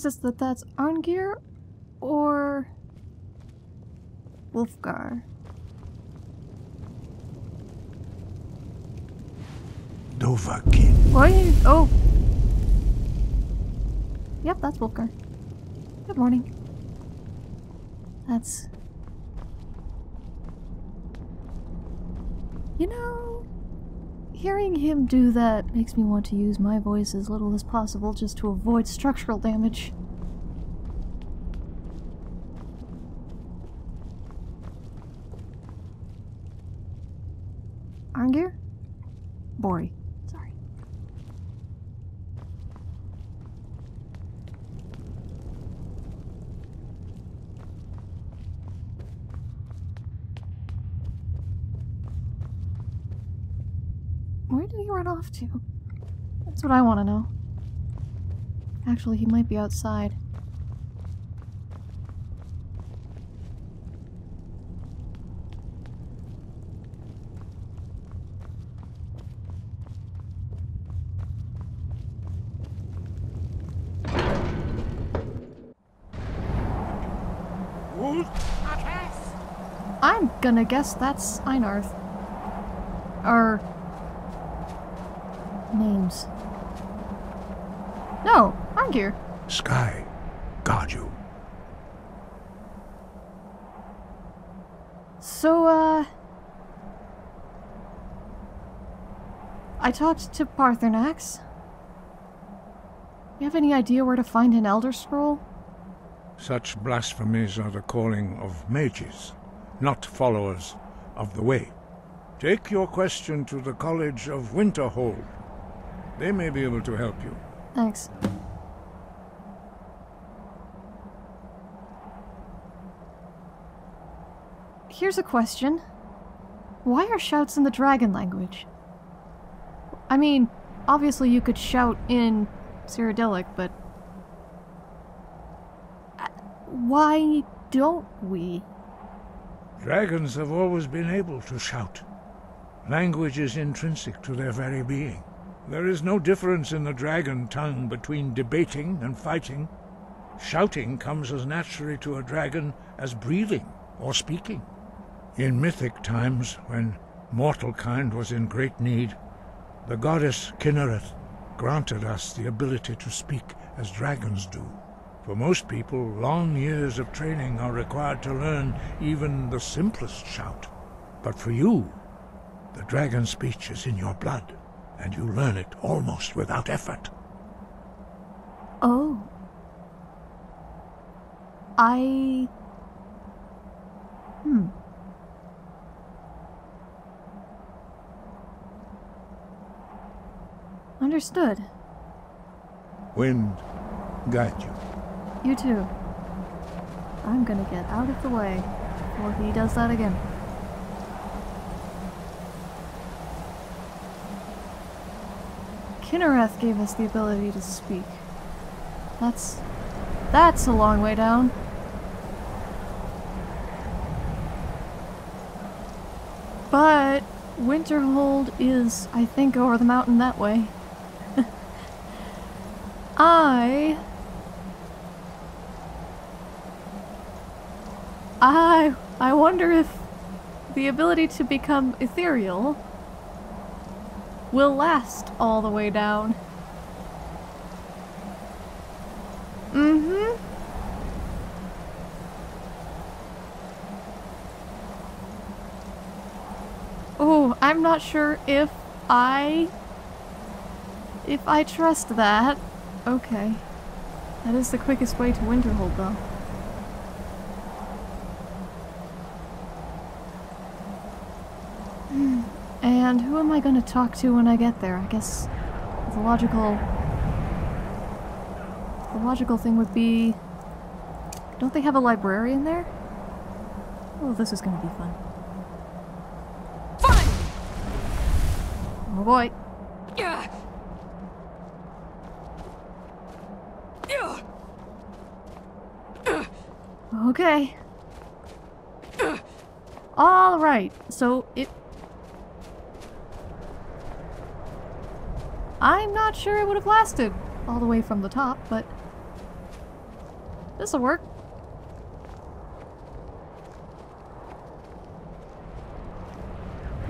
Chances that that's Arngir or Wulfgar. Dovahkiin. What? Oh. Yep, that's Wulfgar. Good morning. That's. You know, hearing him do that makes me want to use my voice as little as possible just to avoid structural damage. Arngir? Borri. Sorry. Where did off to? That's what I want to know. Actually, he might be outside. I'm gonna guess that's Einarth. Or. Names. No, I'm here. Sky, guard you. So, uh. I talked to Paarthurnax. You have any idea where to find an Elder Scroll? Such blasphemies are the calling of mages, not followers of the way. Take your question to the College of Winterhold. They may be able to help you. Thanks. Here's a question. Why are shouts in the dragon language? I mean, obviously you could shout in Cyrodiilic, but... Uh, Why don't we? Dragons have always been able to shout. Language is intrinsic to their very being. There is no difference in the dragon tongue between debating and fighting. Shouting comes as naturally to a dragon as breathing or speaking. In mythic times, when mortal kind was in great need, the goddess Kynareth granted us the ability to speak as dragons do. For most people, long years of training are required to learn even the simplest shout. But for you, the dragon speech is in your blood, and you learn it almost without effort. Oh. I. Hmm. Understood. Wind, guide you. You too. I'm gonna get out of the way before he does that again. Kynareth gave us the ability to speak. That's... that's a long way down. But Winterhold is, I think, over the mountain that way. I... I... I wonder if the ability to become ethereal will last all the way down. Mm-hmm. Oh, I'm not sure if I... If I trust that. Okay. That is the quickest way to Winterhold, though. And who am I going to talk to when I get there? I guess the logical... The logical thing would be... Don't they have a librarian there? Oh, this is going to be fun. Oh boy. Okay. Alright, so it... I'm not sure it would have lasted all the way from the top, but... This'll work.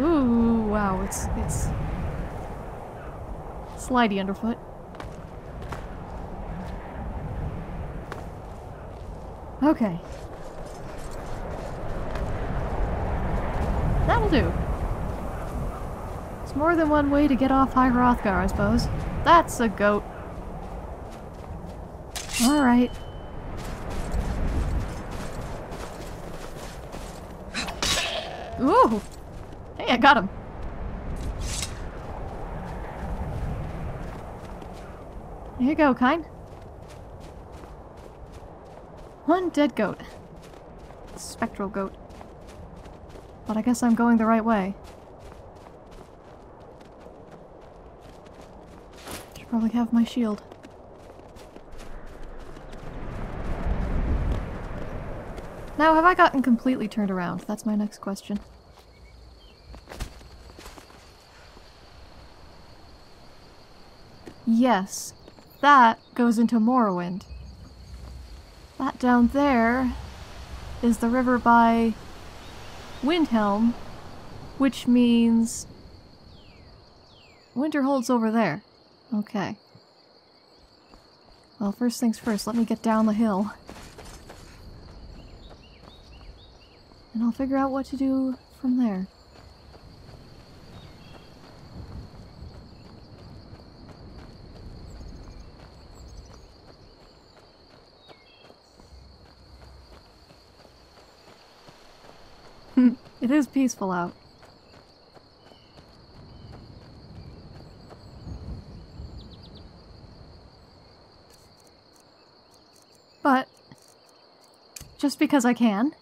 Ooh, wow, it's it's slidey underfoot. Okay. That'll do. More than one way to get off High Hrothgar, I suppose. That's a goat. Alright. Ooh! Hey, I got him. Here you go, kind. One dead goat. Spectral goat. But I guess I'm going the right way. Should probably have my shield. Now, have I gotten completely turned around? That's my next question. Yes, that goes into Morrowind. That down there is the river by Windhelm, which means Winterhold's over there. Okay. Well, first things first, let me get down the hill. And I'll figure out what to do from there. it is peaceful out. But, just because I can,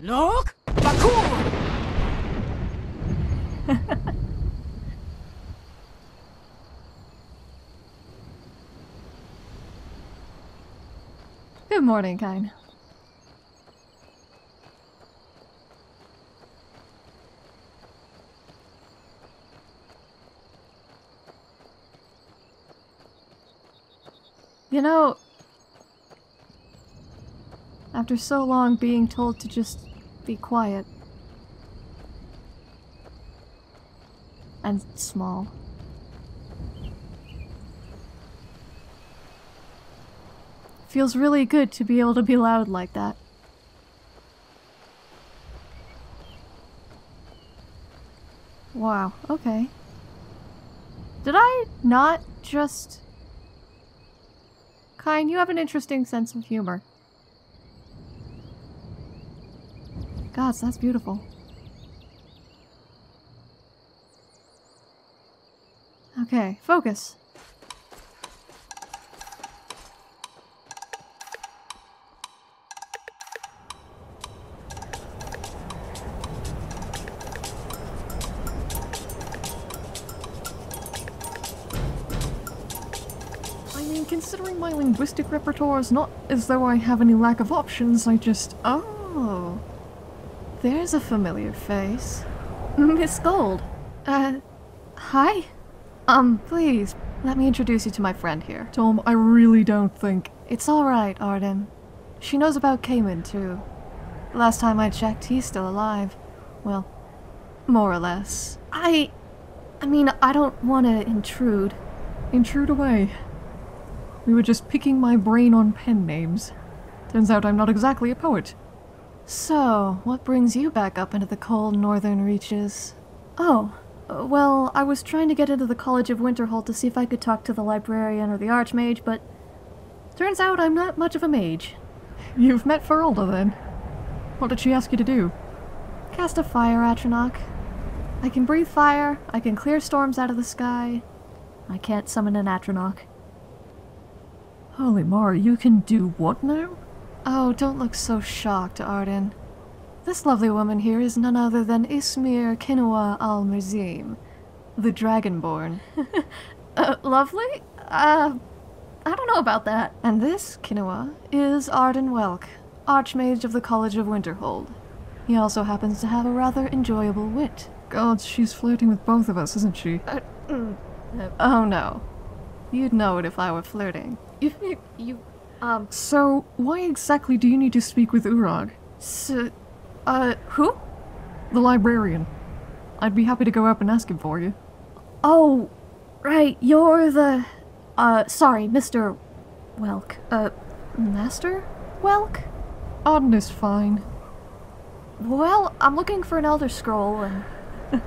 Look! Good morning, Kine. You know, after so long being told to just be quiet and small. Feels really good to be able to be loud like that. Wow, okay. Did I not just... Kine, you have an interesting sense of humor. Gods, that's beautiful. Okay, focus. I mean, considering my linguistic repertoire is not as though I have any lack of options, I just... Oh... There's a familiar face. Miss Gold. Uh, hi? Um, please, let me introduce you to my friend here. Tom, I really don't think... It's alright, Arden. She knows about Cayman, too. Last time I checked, he's still alive. Well, more or less. I... I mean, I don't want to intrude. Intrude away. We were just picking my brain on pen names. Turns out I'm not exactly a poet. So, what brings you back up into the cold northern reaches? Oh, well, I was trying to get into the College of Winterhold to see if I could talk to the librarian or the archmage, but turns out I'm not much of a mage. You've met Faralda then? What did she ask you to do? Cast a fire, Atronach. I can breathe fire, I can clear storms out of the sky. I can't summon an Atronach. Holy Mar, you can do what now? Oh, don't look so shocked, Arden. This lovely woman here is none other than Ysmir Kinua al Murzim, the Dragonborn. uh, lovely? Uh, I don't know about that. And this, Kinua, is Arden Whelk, Archmage of the College of Winterhold. He also happens to have a rather enjoyable wit. God, she's flirting with both of us, isn't she? Uh, mm, uh, oh no. You'd know it if I were flirting. You, you, you Um, so why exactly do you need to speak with Urag? S- uh, who? The librarian. I'd be happy to go up and ask him for you. Oh, right, you're the. Uh, sorry, Mr. Whelk. Uh, Master Whelk? Arden is fine. Well, I'm looking for an Elder Scroll and.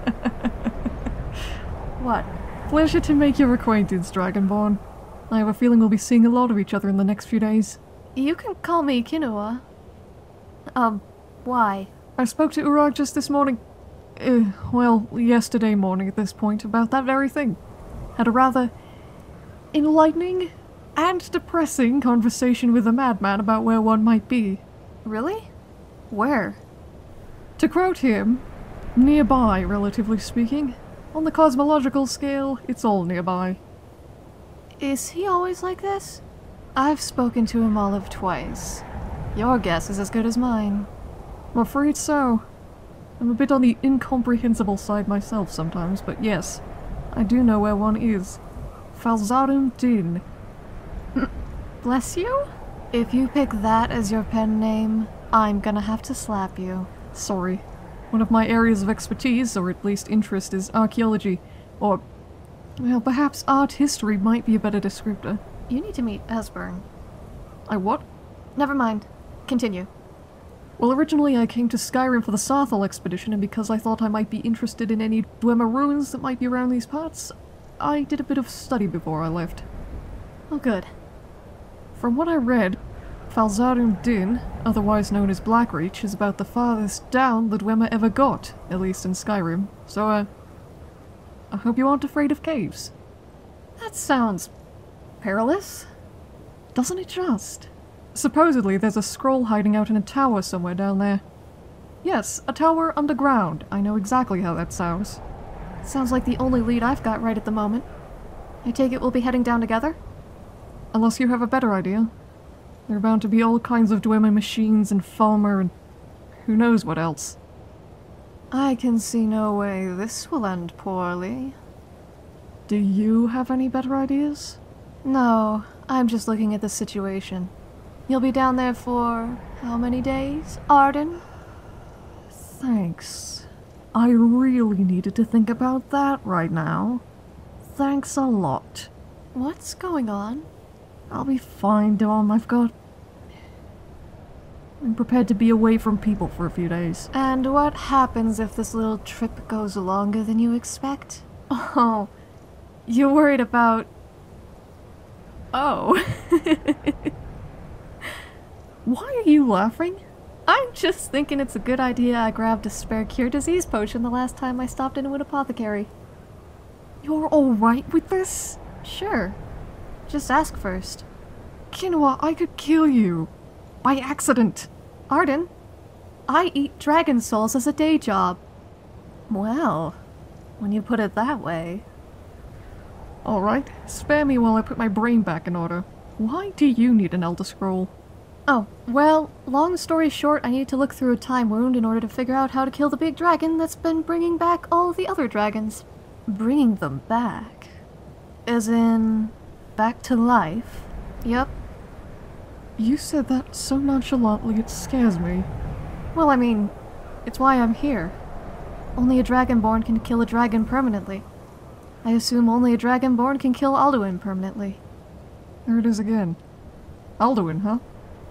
what? Pleasure to make your acquaintance, Dragonborn. I have a feeling we'll be seeing a lot of each other in the next few days. You can call me Kinua. Um, why? I spoke to Urag just this morning. Uh, well, yesterday morning at this point, about that very thing. Had a rather enlightening and depressing conversation with a madman about where one might be. Really? Where? To quote him, nearby, relatively speaking. On the cosmological scale, it's all nearby. Is he always like this? I've spoken to him all of twice. Your guess is as good as mine. I'm afraid so. I'm a bit on the incomprehensible side myself sometimes, but yes, I do know where one is. Falzarum Din. Bless you? If you pick that as your pen name, I'm gonna have to slap you. Sorry. One of my areas of expertise, or at least interest, is archaeology, or, well, perhaps art history might be a better descriptor. You need to meet Esbern. I what? Never mind. Continue. Well, originally I came to Skyrim for the Saarthal expedition, and because I thought I might be interested in any Dwemer ruins that might be around these parts, I did a bit of study before I left. Oh, good. From what I read, Falzarum Din, otherwise known as Blackreach, is about the farthest down the Dwemer ever got, at least in Skyrim. So, uh, I hope you aren't afraid of caves. That sounds perilous. Doesn't it just? Supposedly there's a scroll hiding out in a tower somewhere down there. Yes, a tower underground. I know exactly how that sounds. Sounds like the only lead I've got right at the moment. I take it we'll be heading down together? Unless you have a better idea. There are bound to be all kinds of Dwemer machines and Falmer and who knows what else. I can see no way this will end poorly. Do you have any better ideas? No, I'm just looking at the situation. You'll be down there for how many days, Arden? Thanks. I really needed to think about that right now. Thanks a lot. What's going on? I'll be fine, Dom. I've got. I'm prepared to be away from people for a few days. And what happens if this little trip goes longer than you expect? Oh, you're worried about. Oh. Why are you laughing? I'm just thinking it's a good idea I grabbed a spare cure disease potion the last time I stopped into an apothecary. You're alright with this? Sure. Just ask first. Kinua, I could kill you. By accident. Arden, I eat dragon souls as a day job. Well, when you put it that way. Alright, spare me while I put my brain back in order. Why do you need an Elder Scroll? Oh, well, long story short, I need to look through a time wound in order to figure out how to kill the big dragon that's been bringing back all the other dragons. Bringing them back? As in, back to life? Yep. You said that so nonchalantly it scares me. Well, I mean, it's why I'm here. Only a dragonborn can kill a dragon permanently. I assume only a dragonborn can kill Alduin permanently. There it is again. Alduin, huh?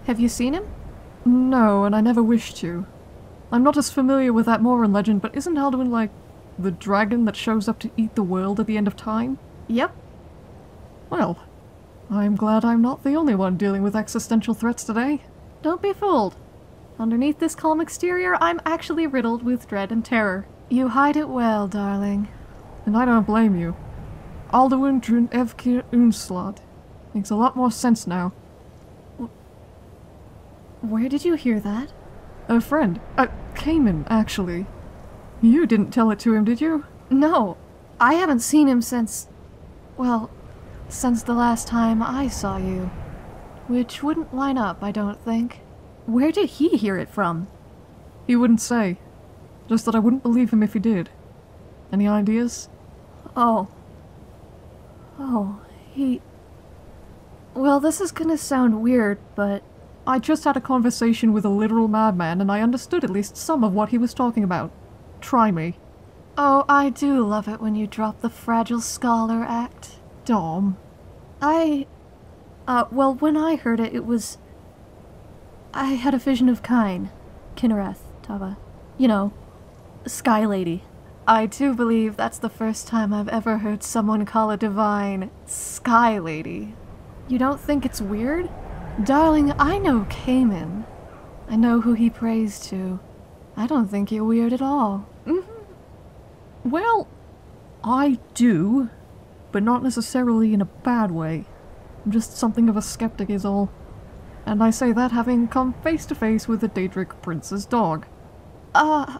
Have you seen him? No, and I never wish to. I'm not as familiar with that Moran legend, but isn't Alduin like the dragon that shows up to eat the world at the end of time? Yep. Well, I'm glad I'm not the only one dealing with existential threats today. Don't be fooled. Underneath this calm exterior, I'm actually riddled with dread and terror. You hide it well, darling. And I don't blame you. Alduin Drun Evkir Unslad. Makes a lot more sense now. Where did you hear that? A friend. A Cayman, actually. You didn't tell it to him, did you? No, I haven't seen him since. Well, since the last time I saw you. Which wouldn't line up, I don't think. Where did he hear it from? He wouldn't say. Just that I wouldn't believe him if he did. Any ideas? Oh. Oh, he. Well, this is gonna sound weird, but I just had a conversation with a literal madman and I understood at least some of what he was talking about. Try me. oh, I do love it when you drop the fragile scholar act. Dom. I. Uh, well, when I heard it, it was. I had a vision of Kine. Kynareth, Tava. You know, Sky Lady. I do believe that's the first time I've ever heard someone call a divine Sky Lady. You don't think it's weird? Darling, I know Cayman. I know who he prays to. I don't think you're weird at all. Well, I do, but not necessarily in a bad way. I'm just something of a skeptic is all. And I say that having come face to face with the Daedric Prince's dog. Uh.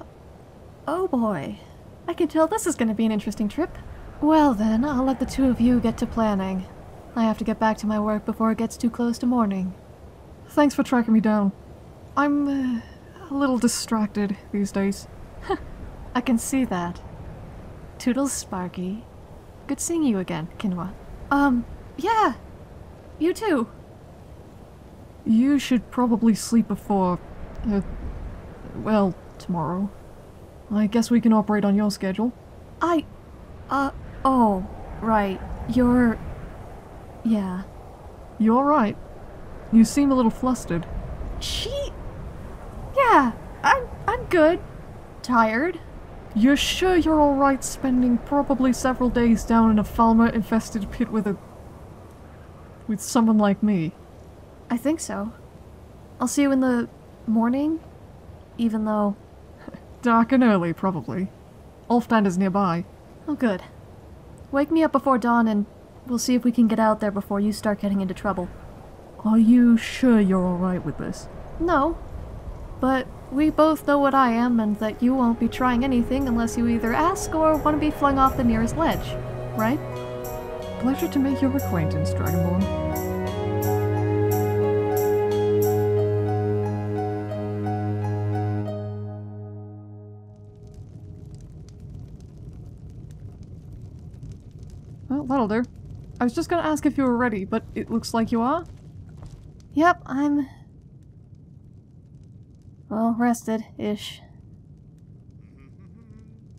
Oh boy. I can tell this is gonna be an interesting trip. Well then, I'll let the two of you get to planning. I have to get back to my work before it gets too close to morning. Thanks for tracking me down. I'm uh, a little distracted these days. I can see that. Toodles, Sparky. Good seeing you again, Kinua. Um, yeah. You too. You should probably sleep before. Uh, well, tomorrow. I guess we can operate on your schedule. I. Uh, oh, right. You're. Yeah. You're right. You seem a little flustered. She. Yeah, I'm. I'm good. Tired. You're sure you're alright spending probably several days down in a Falmer infested pit with a. with someone like me? I think so. I'll see you in the morning, even though. Dark and early, probably. Alftand is nearby. Oh, good. Wake me up before dawn and we'll see if we can get out there before you start getting into trouble. Are you sure you're alright with this? No. But we both know what I am and that you won't be trying anything unless you either ask or want to be flung off the nearest ledge, right? Pleasure to make your acquaintance, Dragonborn. Well, that'll do. I was just gonna ask if you were ready, but it looks like you are. Yep, I'm. Well, rested ish.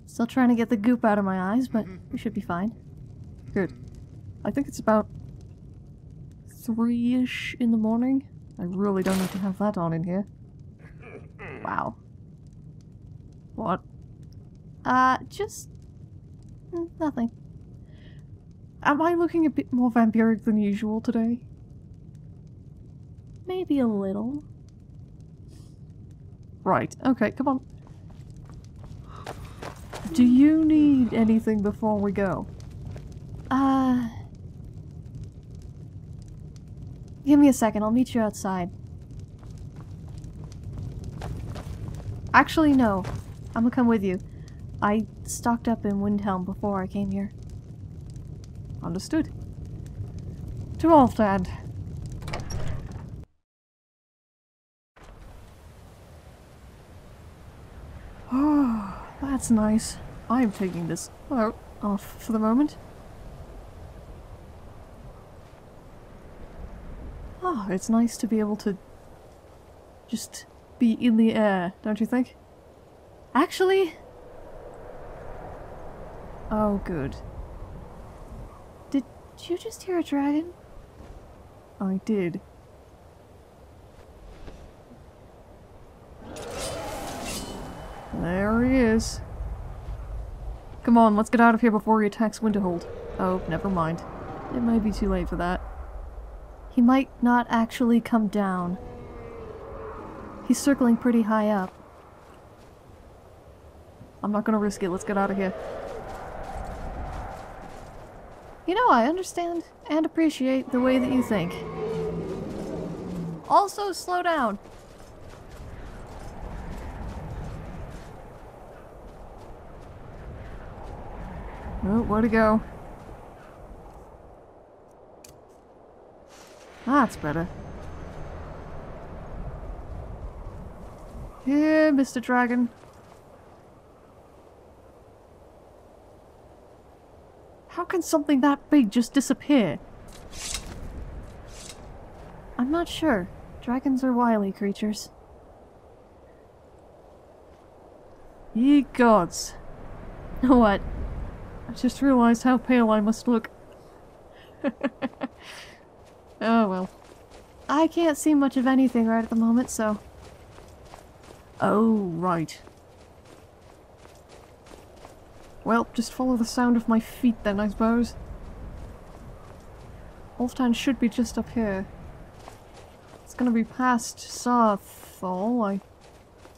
Still trying to get the goop out of my eyes, but we should be fine. Good. I think it's about three-ish in the morning. I really don't need to have that on in here. Wow. What? Uh, just. Nothing. Am I looking a bit more vampiric than usual today? Maybe a little. Right, okay, come on. Do you need anything before we go? Uh. Give me a second, I'll meet you outside. Actually, no. I'm gonna come with you. I stocked up in Windhelm before I came here. Understood. To Alftand. Oh, that's nice. I'm taking this off for the moment. Ah, it's nice to be able to just be in the air, don't you think? Actually, Oh, good. did you just hear a dragon? I did. There he is. Come on, let's get out of here before he attacks Winterhold. Oh, never mind. It might be too late for that. He might not actually come down. He's circling pretty high up. I'm not gonna risk it. Let's get out of here. You know, I understand and appreciate the way that you think. Also, slow down. Oh, where'd he go? That's better. Here, Mr. Dragon. How can something that big just disappear? I'm not sure. Dragons are wily creatures. Ye gods. What? I just realized how pale I must look. oh well. I can't see much of anything right at the moment, so... Oh, right. Well, just follow the sound of my feet then, I suppose. Alftand should be just up here. It's gonna be past Saarthal, I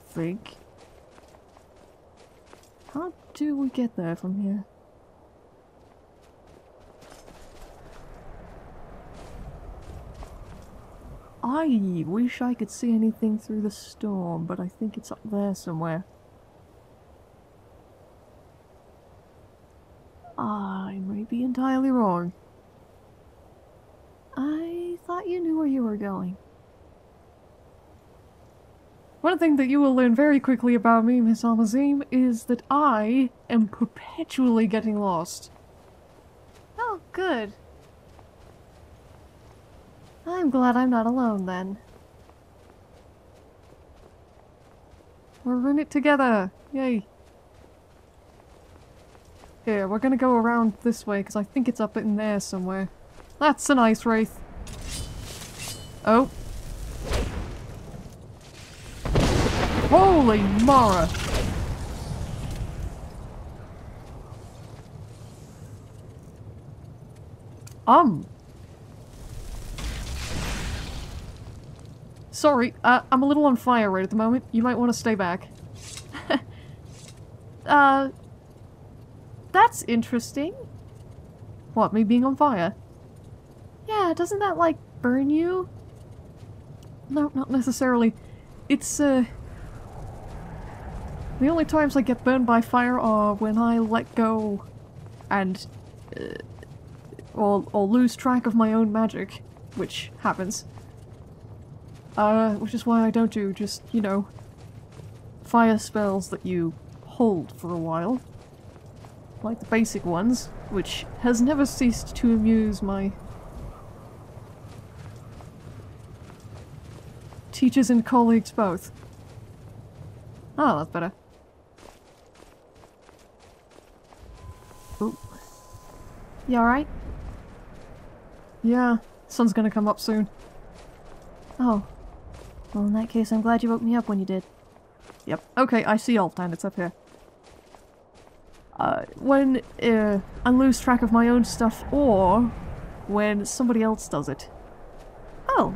think. How do we get there from here? I wish I could see anything through the storm, but I think it's up there somewhere. Ah, I may be entirely wrong. I thought you knew where you were going. One thing that you will learn very quickly about me, Miss al-Murzim, is that I am perpetually getting lost. Oh, good. I'm glad I'm not alone then. We're in it together! Yay! Here, we're gonna go around this way, because I think it's up in there somewhere. That's an ice wraith! Oh. Holy Mara! Um. Sorry, uh, I'm a little on fire right at the moment. You might want to stay back. Uh, that's interesting. What, me being on fire? Yeah, doesn't that, like, burn you? No, not necessarily. It's, uh... The only times I get burned by fire are when I let go and... Uh, or, or lose track of my own magic, which happens. Uh, which is why I don't do just, you know, fire spells that you hold for a while. Like the basic ones, which has never ceased to amuse my teachers and colleagues both. Oh, that's better. Ooh. You alright? Yeah, sun's gonna come up soon. Oh. Well, in that case, I'm glad you woke me up when you did. Yep. Okay, I see Alftand, it's up here. Uh, when uh, I lose track of my own stuff, or when somebody else does it. Oh.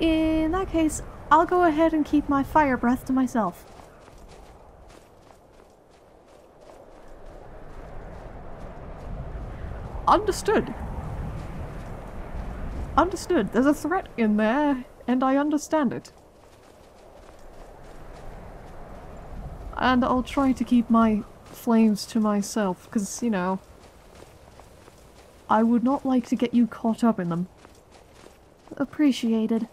In that case, I'll go ahead and keep my fire breath to myself. Understood. Understood. There's a threat in there, and I understand it. And I'll try to keep my flames to myself, because, you know, I would not like to get you caught up in them. Appreciated.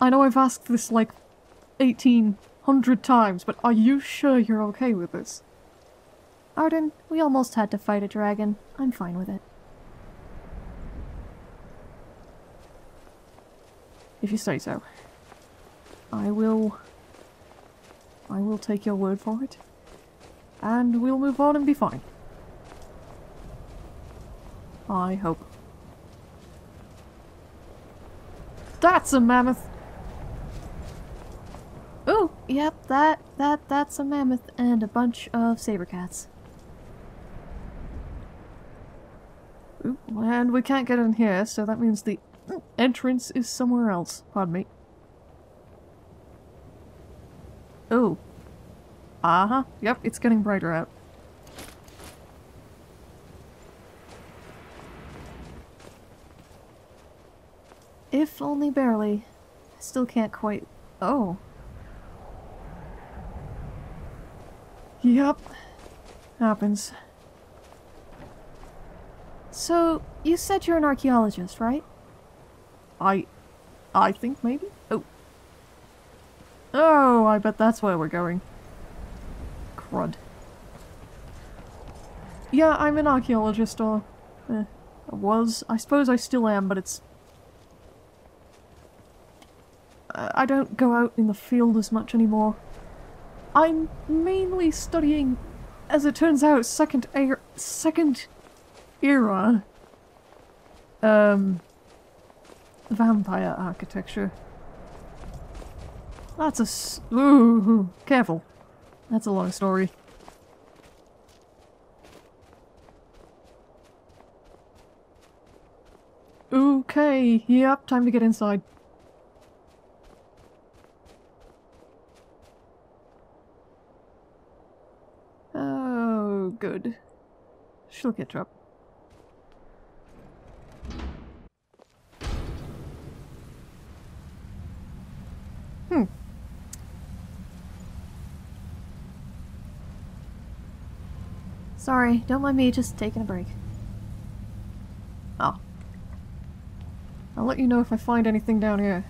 I know I've asked this like 1800 times, but are you sure you're okay with this? Arden, we almost had to fight a dragon. I'm fine with it. If you say so. I will... I will take your word for it. And we'll move on and be fine. I hope. That's a mammoth! Oh, yep, that, that, that's a mammoth and a bunch of saber cats. Ooh, and we can't get in here, so that means the entrance is somewhere else. Pardon me. Oh. Uh-huh. Yep, it's getting brighter out. If only barely. I still can't quite... Oh. Yep. Happens. So, you said you're an archaeologist, right? I... I think maybe? Oh. Oh, I bet that's where we're going. Crud. Yeah, I'm an archaeologist, or... Eh, I was. I suppose I still am, but it's... I don't go out in the field as much anymore. I'm mainly studying, as it turns out, second air, second era, um, vampire architecture. That's a s- ooh, careful. That's a long story. Okay, yep, time to get inside. Oh, good. She'll get up. Hmm. Sorry, don't mind me just taking a break. Oh. I'll let you know if I find anything down here.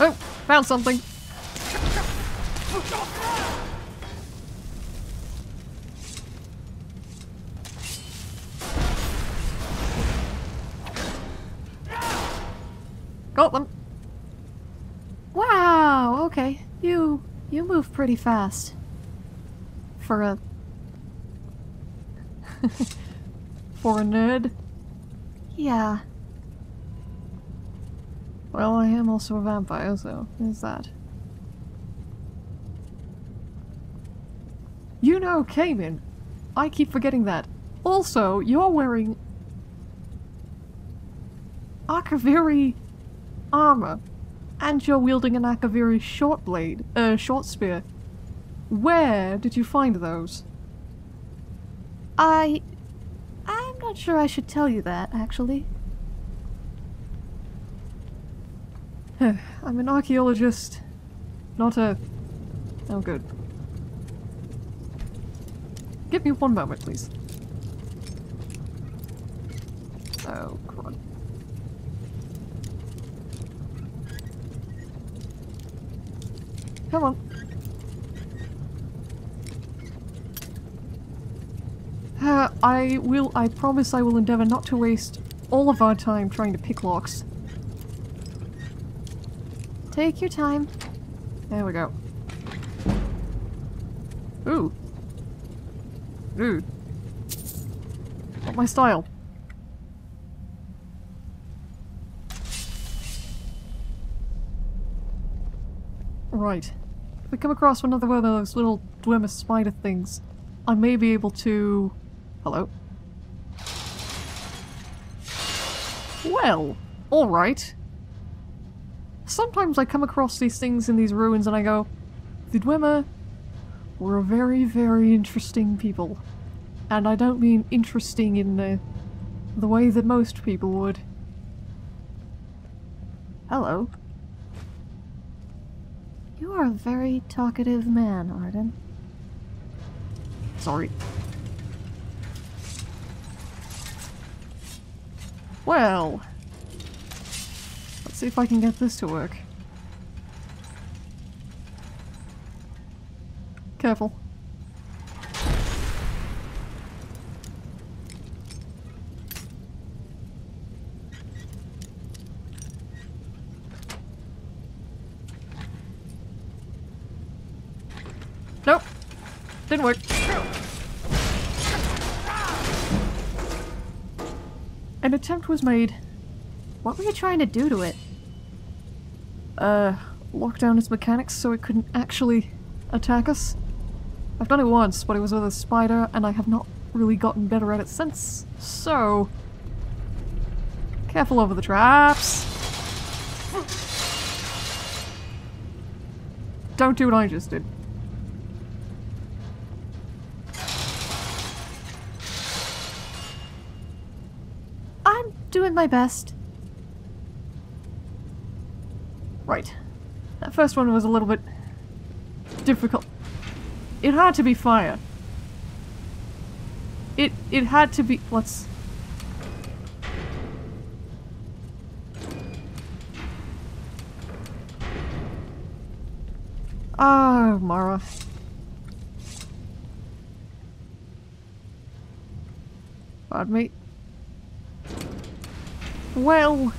Oh, found something. Pretty fast. For a For a nerd. yeah. Well, I am also a vampire, so there's that. You know Cayman. I keep forgetting that. Also, you're wearing Akaviri armor, and you're wielding an Akaviri short blade, uh, short spear. Where did you find those? I I'm not sure I should tell you that, actually. I'm an archaeologist, not a. Oh, good. Give me one moment, please. Oh, crud. Come on. Uh, I will. I promise I will endeavor not to waste all of our time trying to pick locks. Take your time. There we go. Ooh. Ooh. Not my style. Right. If we come across another one of those little Dwemer spider things, I may be able to... Hello? Well, alright. Sometimes I come across these things in these ruins and I go, the Dwemer were a very, very interesting people. And I don't mean interesting in the, the way that most people would. Hello. You are a very talkative man, Arden. Sorry. Well, let's see if I can get this to work. Careful. Nope. Didn't work. An attempt was made. What were you trying to do to it? Uh, lock down its mechanics so it couldn't actually attack us. I've done it once, but it was with a spider, and I have not really gotten better at it since. So, careful over the traps. Don't do what I just did. My best. Right. That first one was a little bit difficult. It had to be fire. It it had to be let's Oh, Mara. Pardon me. Well...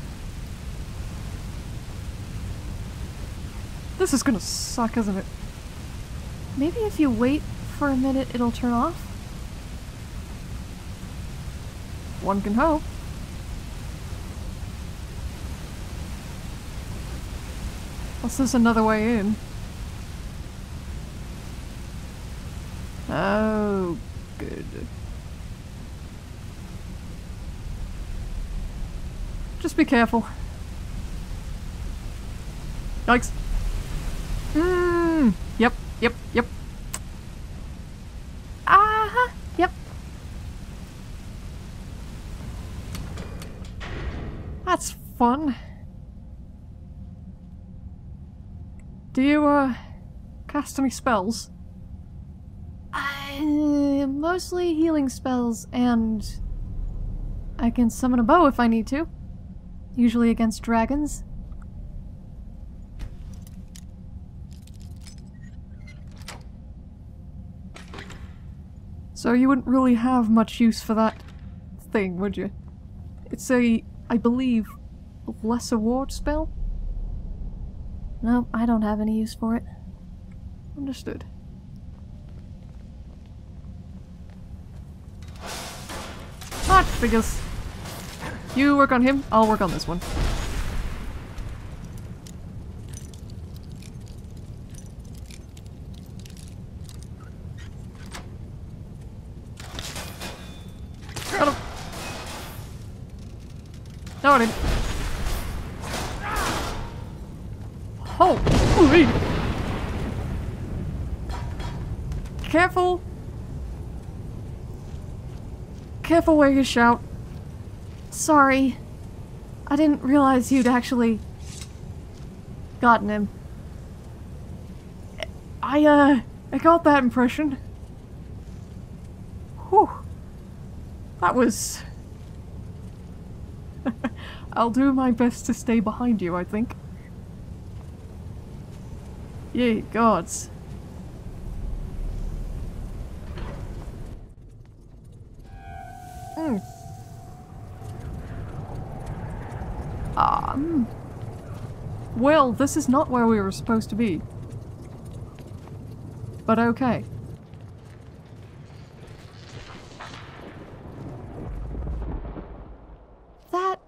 This is gonna suck, isn't it? Maybe if you wait for a minute, it'll turn off? One can hope. What's this another way in? Oh, good. Just be careful. Yikes. Mmm. Yep, yep, yep. Ah, yep. That's fun. Do you, uh, cast any spells? Uh, mostly healing spells, and I can summon a bow if I need to. Usually against dragons. So you wouldn't really have much use for that thing, would you? It's a, I believe, lesser ward spell? No, I don't have any use for it. Understood. That figures. You work on him, I'll work on this one. Got him. No. Oh! Careful! Careful where you shout. Sorry. I didn't realize you'd actually gotten him. I, uh, I got that impression. Whew. That was... I'll do my best to stay behind you, I think. Ye gods. Well, this is not where we were supposed to be. But okay. That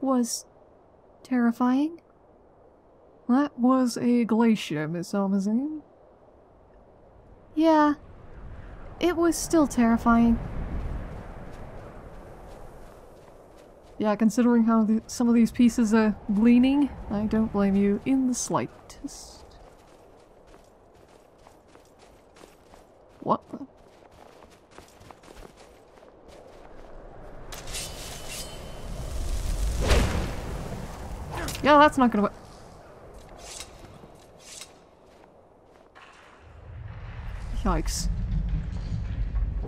was terrifying. That was a glacier, Miss al-Murzim. Yeah. It was still terrifying. Yeah, considering how the, some of these pieces are leaning, I don't blame you in the slightest. What the? Yeah, that's not gonna work. Yikes.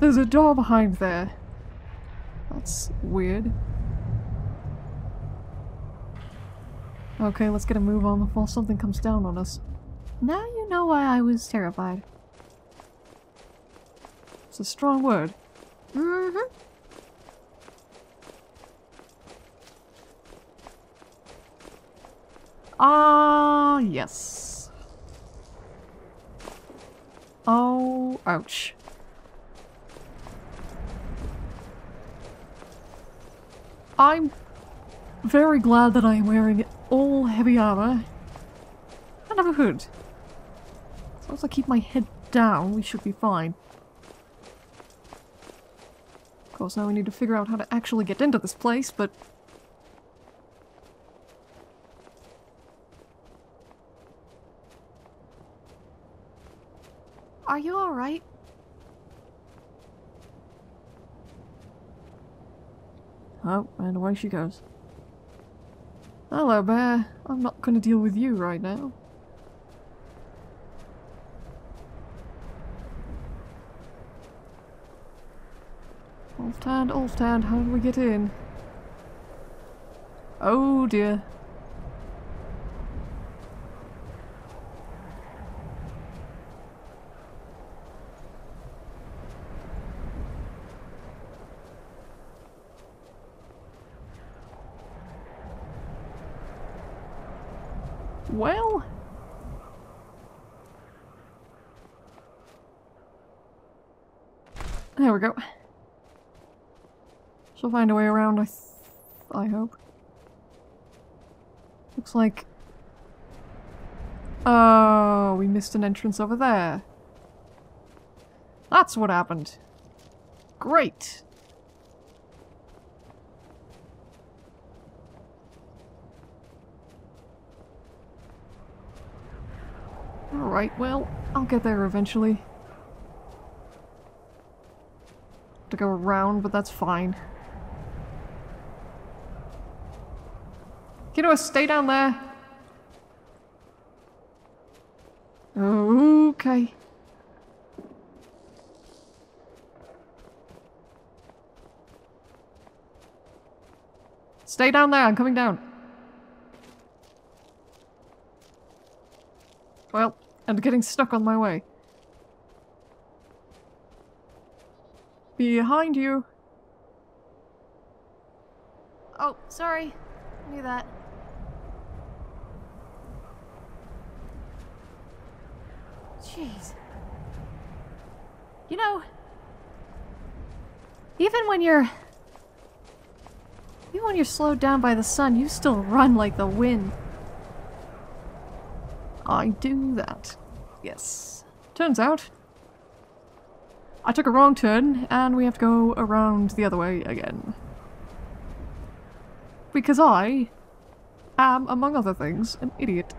There's a door behind there. That's weird. Okay, let's get a move on before something comes down on us. Now you know why I was terrified. It's a strong word. Mm-hmm. Ah, yes. Oh, ouch. I'm very glad that I am wearing all heavy armor and have a hood. As long as I keep my head down, we should be fine. Of course, now we need to figure out how to actually get into this place, but... Are you alright? Oh, and away she goes. Hello, Bear. I'm not gonna deal with you right now. Alftand, Alftand, how do we get in? Oh dear. Well... There we go. She'll find a way around, I, I hope. Looks like... Oh, we missed an entrance over there. That's what happened. Great. Alright, well, I'll get there eventually. To go around, but that's fine. Kiddo, stay down there. Okay. Stay down there, I'm coming down. Well, I'm getting stuck on my way. Behind you. Oh, sorry. I Knew that. Jeez. You know, even when you're... Even when you're slowed down by the sun, you still run like the wind. I do that. Yes. Turns out, I took a wrong turn, and we have to go around the other way again. Because I am, among other things, an idiot.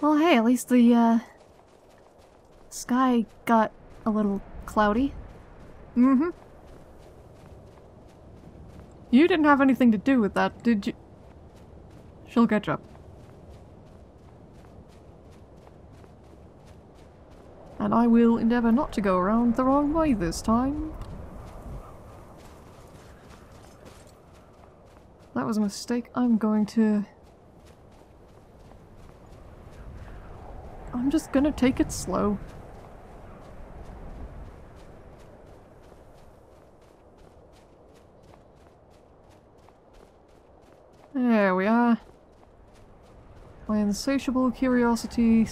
Well, hey, at least the, uh, sky got a little cloudy. Mm-hmm. You didn't have anything to do with that, did you? She'll catch up. And I will endeavour not to go around the wrong way this time. That was a mistake. I'm going to... I'm just gonna take it slow. There we are. My insatiable curiosity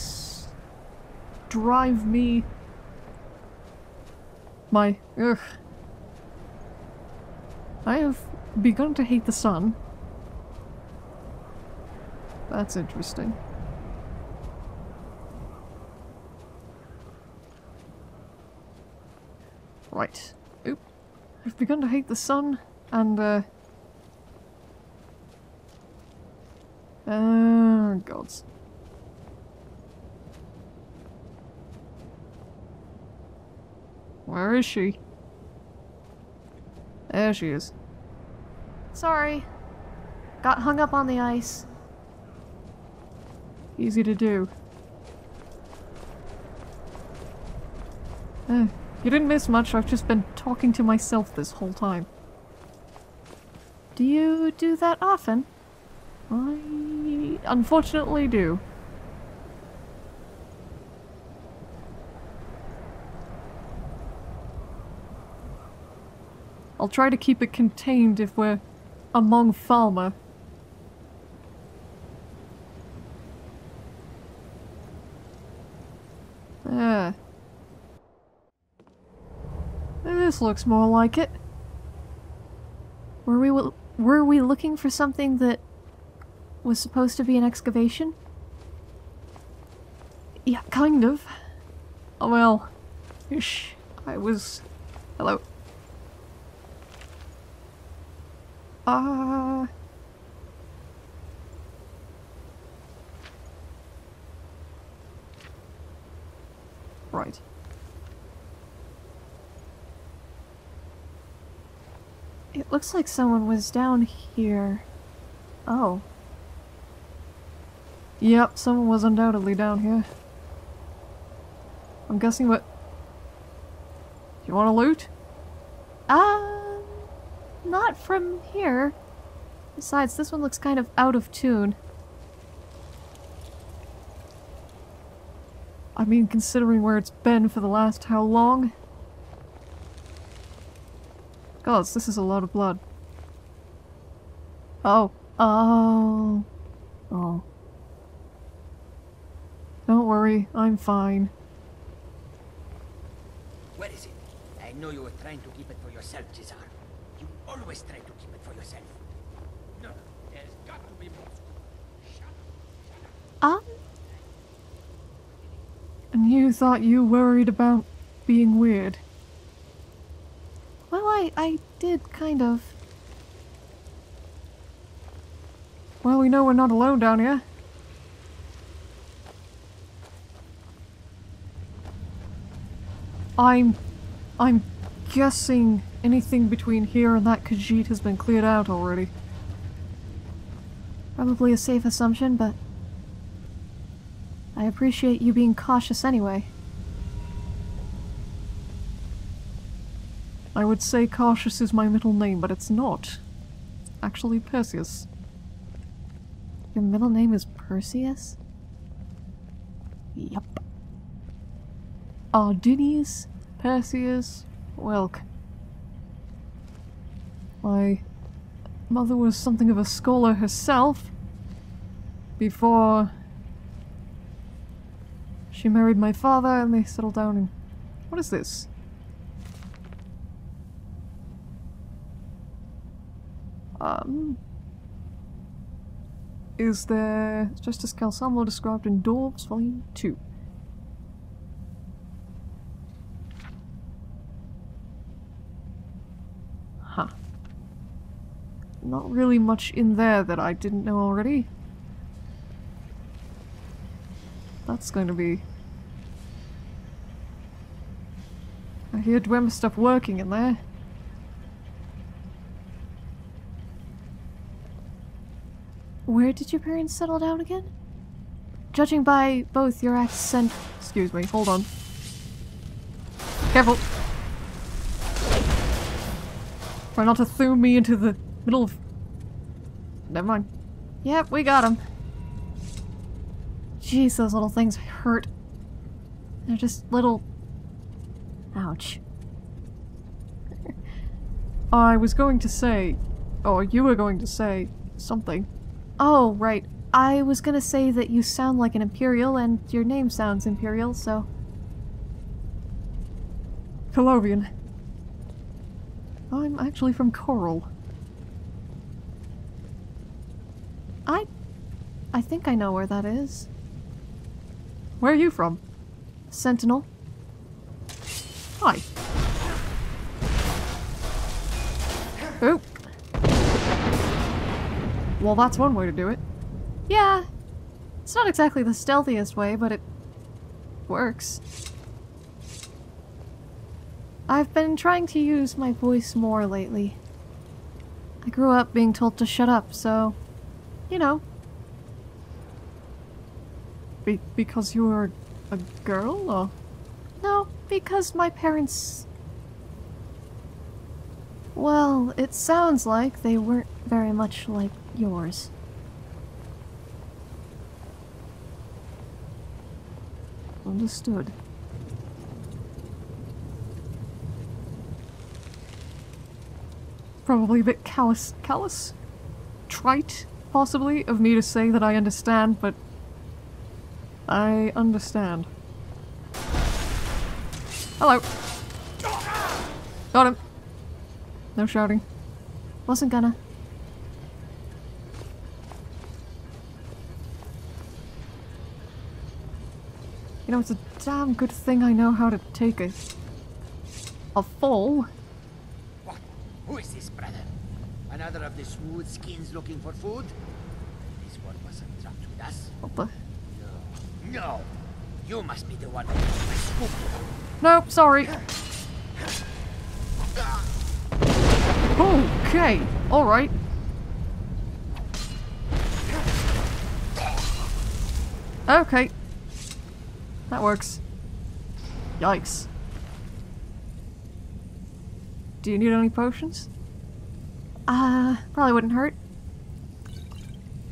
drive me. My ugh. I have begun to hate the sun. That's interesting. Right. Oop. I've begun to hate the sun, and, uh... Where is she? There she is. Sorry. Got hung up on the ice. Easy to do. Eh, you didn't miss much, I've just been talking to myself this whole time. Do you do that often? I unfortunately do. I'll try to keep it contained if we're among Falmer. Yeah. This looks more like it. Were we were we looking for something that was supposed to be an excavation? Yeah, kind of. Oh, well, ish. I was... Hello. Ah... Uh... Right. It looks like someone was down here. Oh. Yep, someone was undoubtedly down here. I'm guessing what... You want to loot? Uh, not from here. Besides, this one looks kind of out of tune. I mean, considering where it's been for the last how long? Gods, this is a lot of blood. Oh. Oh. Oh. Don't worry, I'm fine. Where is it? I know you were trying to keep it for yourself, J'zhar. You always try to keep it for yourself. No, no, there's got to be more. Shut up. Um, And you thought you worried about being weird. well, I, I did kind of. Well, we know we're not alone down here. I'm... I'm guessing anything between here and that Khajiit has been cleared out already. Probably a safe assumption, but. I appreciate you being cautious anyway. I would say Cautious is my middle name, but it's not. It's actually Perseus. Your middle name is Perseus? Yup. Ardenius Perseus Whelk. My mother was something of a scholar herself before she married my father and they settled down in. What is this? Um. Is there Justice Calcelmo described in Dwarves, Volume 2? Huh. Not really much in there that I didn't know already. That's going to be... I hear Dwemer stuff working in there. Where did your parents settle down again? Judging by both your accent. Excuse me, hold on. Careful! Try not to throw me into the middle of... Never mind. Yep, we got him. Jeez, those little things hurt. They're just little. Ouch. I was going to say... Or you were going to say something. Oh, right. I was gonna say that you sound like an Imperial and your name sounds Imperial, so. Colovian. I'm actually from Chorrol. I. I think I know where that is. Where are you from? Sentinel. Hi. Oh. Well, that's one way to do it. Yeah. It's not exactly the stealthiest way, but it works. I've been trying to use my voice more lately. I grew up being told to shut up, so. You know. Be because you were a girl, or? No, because my parents. Well, it sounds like they weren't very much like yours. Understood. Probably a bit callous, callous? Trite, possibly, of me to say that I understand, but I understand. Hello. Got him. No shouting. Wasn't gonna. You know, it's a damn good thing I know how to take a... a fall. What? Who is this, brother? Another of the smooth skins looking for food? This one wasn't trapped with us. What the... No. You must be the one who. Nope, sorry. Okay, alright. Okay. That works. Yikes. Do you need any potions? Uh, probably wouldn't hurt.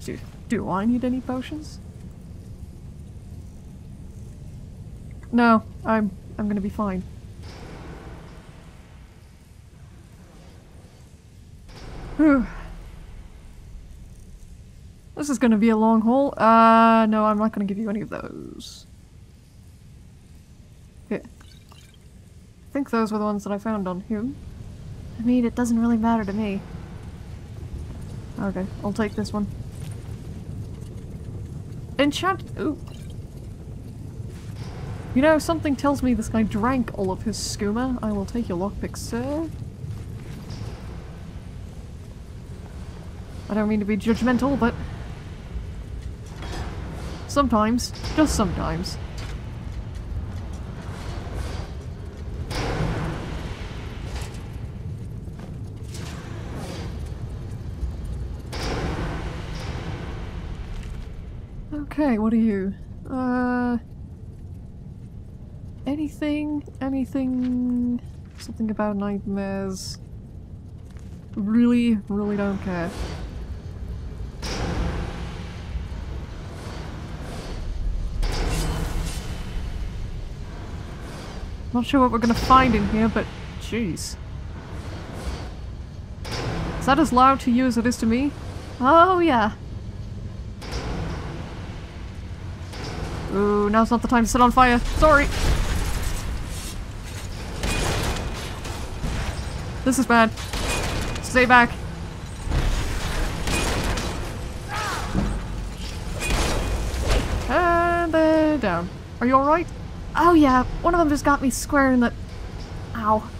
Do, do I need any potions? No, I'm I'm gonna be fine. Whew. This is gonna be a long haul. Uh, no, I'm not gonna give you any of those. Here. I think those were the ones that I found on him. I mean, it doesn't really matter to me. Okay, I'll take this one. Enchant- ooh. You know, something tells me this guy drank all of his skooma. I will take your lockpick, sir. I don't mean to be judgmental, but... Sometimes, just sometimes. Okay, what are you? Uh... Anything? Anything? Something about nightmares? Really, really don't care. Not sure what we're gonna find in here, but jeez. Is that as loud to you as it is to me? Oh, yeah. Ooh, now's not the time to set on fire. Sorry. This is bad. Stay back. And they're down. Are you alright? Oh, yeah. One of them just got me square in the... Ow.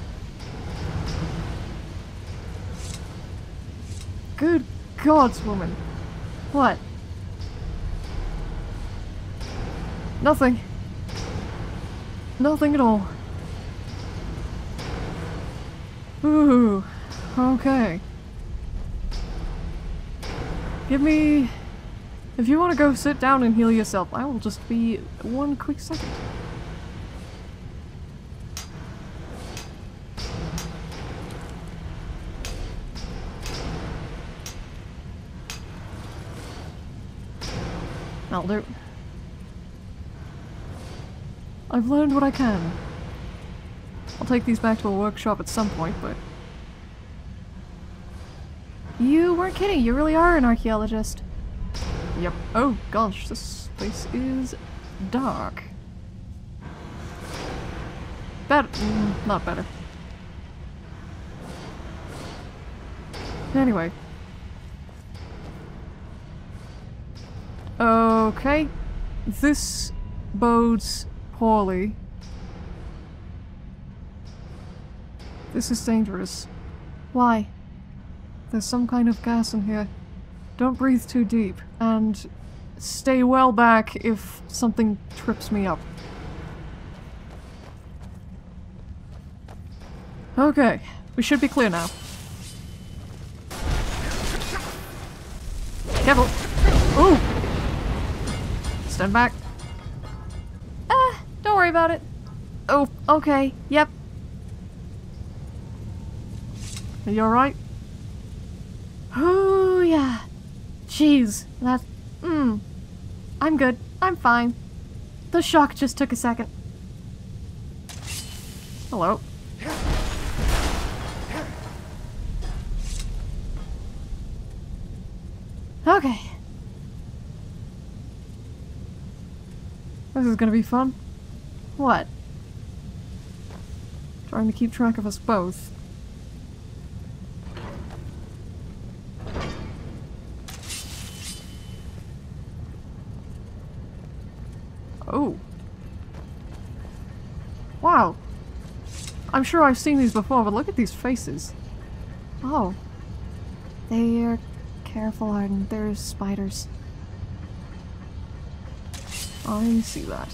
Good gods, woman. What? Nothing. Nothing at all. Ooh, okay. Give me... If you want to go sit down and heal yourself, I will just be one quick second. I'll do. I've learned what I can. I'll take these back to a workshop at some point, but... You weren't kidding. You really are an archaeologist. Yep. Oh gosh, this place is dark. Better. Mm, not better. Anyway. Okay. This bodes poorly. This is dangerous. Why? There's some kind of gas in here. Don't breathe too deep, and stay well back if something trips me up. Okay, we should be clear now. Careful! Ooh! Stand back. Ah, don't worry about it. Oh, okay. Yep. Are you alright? Oh, yeah. Jeez, that... Mmm. I'm good. I'm fine. The shock just took a second. Hello. Okay. This is gonna be fun. What? Trying to keep track of us both. Oh. Wow. I'm sure I've seen these before, but look at these faces. Oh. They're... Careful, Arden. There's spiders. I see that.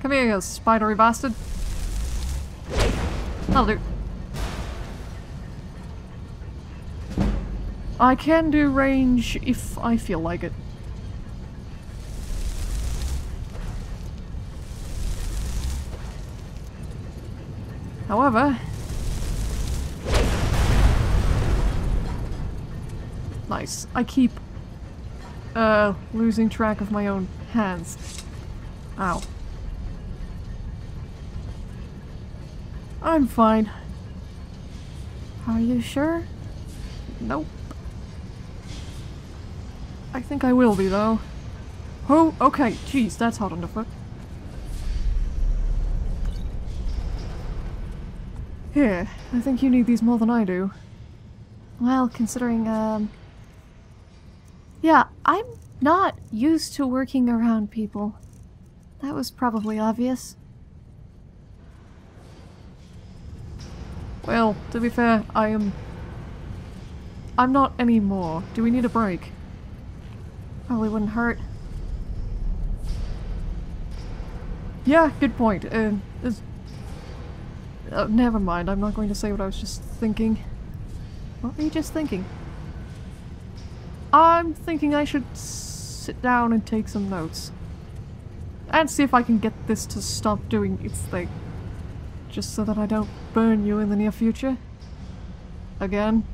Come here, you spidery bastard. That'll do. I can do range if I feel like it. However... Nice. I keep uh, losing track of my own hands. Ow. I'm fine. Are you sure? Nope. I think I will be, though. Oh, okay. Jeez, that's hot underfoot. Here, I think you need these more than I do. Well, considering, um... Yeah, I'm not used to working around people. That was probably obvious. Well, to be fair, I am... I'm not anymore. Do we need a break? Probably wouldn't hurt. Yeah, good point. Uh. Uh, never mind, I'm not going to say what I was just thinking. What were you just thinking? I'm thinking I should sit down and take some notes. And see if I can get this to stop doing its thing. Just so that I don't burn you in the near future. Again.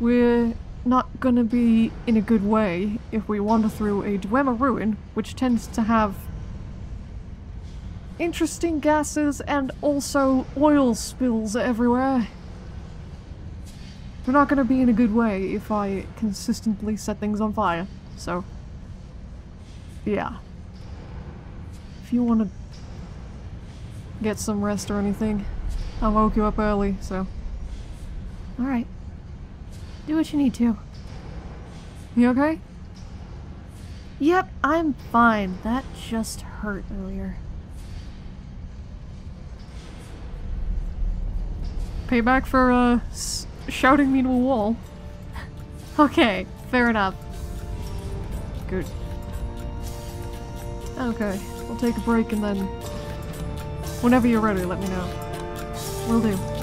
We're not gonna be in a good way if we wander through a Dwemer ruin, which tends to have interesting gases and also oil spills everywhere. We're not gonna be in a good way if I consistently set things on fire, so... Yeah. If you wanna get some rest or anything, I woke you up early, so... Alright. Do what you need to. You okay? Yep, I'm fine. That just hurt earlier. Payback for, uh, shouting me to a wall. Okay, fair enough. Good. Okay, we'll take a break and then... Whenever you're ready, let me know. Will do.